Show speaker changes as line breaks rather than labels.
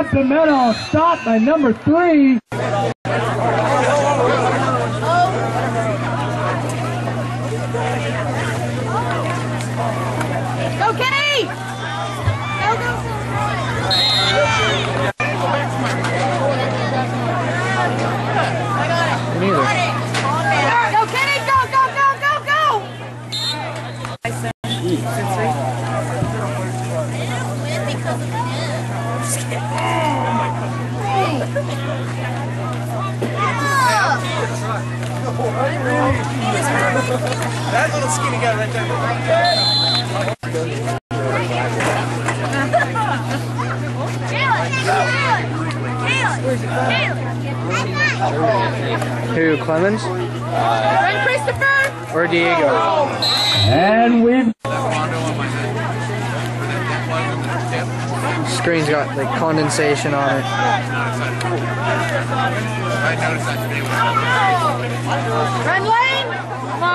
Up the middle, stopped by number three.
Go, Kenny! Go, go! Go, Kenny! Go, go, go, go, go!
That little skinny guy right there.
Who, Clemens
Run, Christopher!
or Diego?
And we've
Screen's got like condensation on it.
I